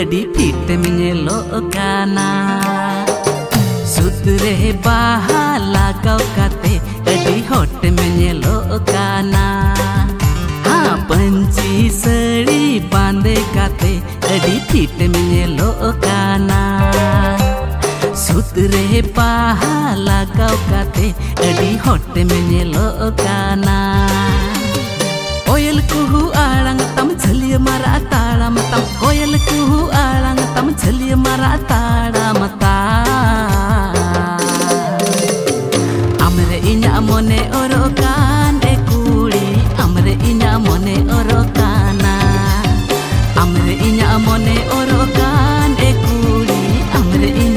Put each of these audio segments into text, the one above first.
ᱟᱹᱰᱤ ᱯᱷᱤᱴ ᱛᱮᱢ ᱧᱮᱞᱚᱜ ᱠᱟᱱᱟ ᱥᱩᱫ ᱨᱮ ᱵᱟᱦᱟ ᱞᱟᱜᱟᱣ ᱠᱟᱛᱮ ᱟᱹᱰᱤ ᱦᱚᱴ ᱛᱮᱢ ᱧᱮᱞᱚᱜ ᱠᱟᱱᱟ ᱦᱟ ᱯᱟᱹᱧᱪᱤ ᱥᱟᱹᱲᱤ ᱵᱟᱸᱫᱮ ᱠᱟᱛᱮ ᱟᱹᱰᱤ ᱯᱷᱤᱴ ᱛᱮᱢ ᱧᱮᱞᱚᱜ ᱠᱟᱱᱟ ᱥᱩᱫ ᱨᱮ ᱵᱟᱦᱟ ᱞᱟᱜᱟᱣ ᱠᱟᱛᱮ ᱟᱹᱰᱤ ᱦᱚᱴ ᱛᱮᱢ ᱧᱮᱞᱚᱜ ᱠᱟᱱᱟ ᱚᱭᱮᱞ ᱠᱩᱦᱩ ᱟᱲᱟᱝ ᱛᱟᱢ ᱡᱷᱟᱹᱞᱤᱭᱟᱹ ᱢᱟᱨᱟᱜ ᱛᱟᱲᱟᱢ कोयल कुहू आड़ंग तम झलिय मारा ताड़ा मता कान कुड़ी हमरे इना मने ओरो काना हमरे इना मने कुड़ी इना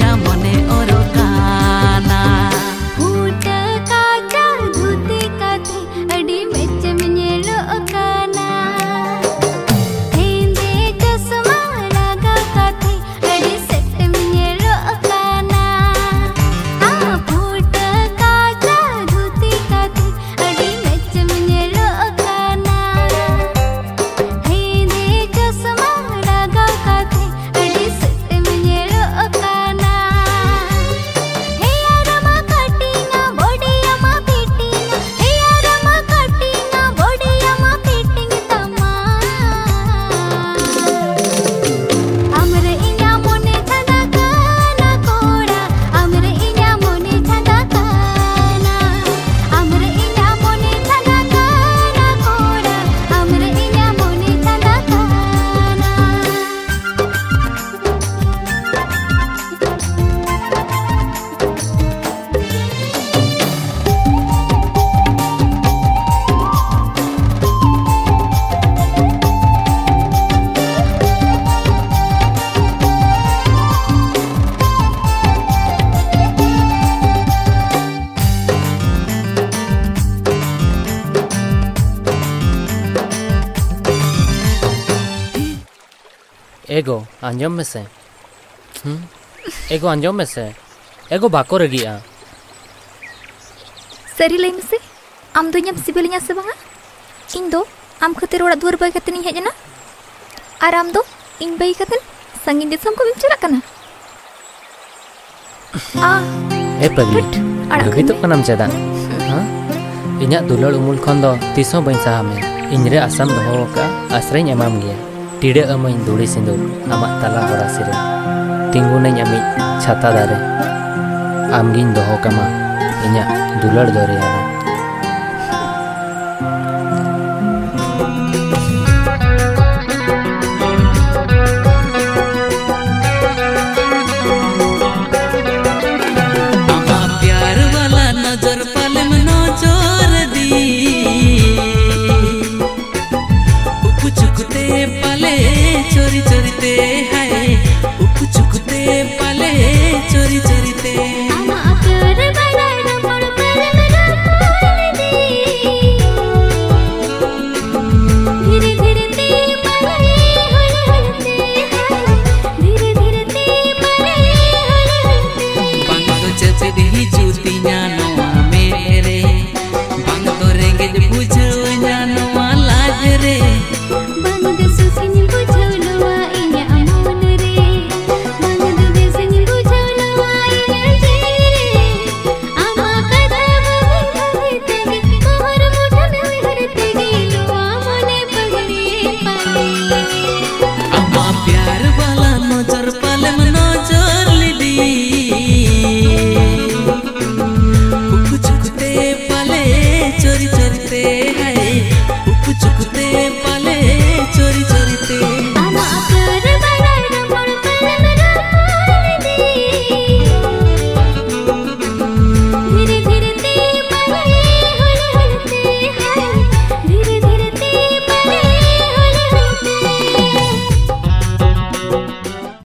एगो अंजम में से एगो अंजम में से एगो बाको रगिया सरी लई मसे आम दो इम सिबिलिया से बांगा इन दो आम खातिर ओड़ा दुआर बाई खातिर हेज ना और आम दो इन बाई खातिर संगीन दिसम को बिम चला कना आ ए पगली दुखित कनाम चदा हाँ इन्या दुलड़ उमुल खन दो तीसो बई साहमे इनरे आसाम दहो tidak amain duri sindur amat tala ora sire. Tingguna catat chata dare. Amgin doho kama inya dulur dore ara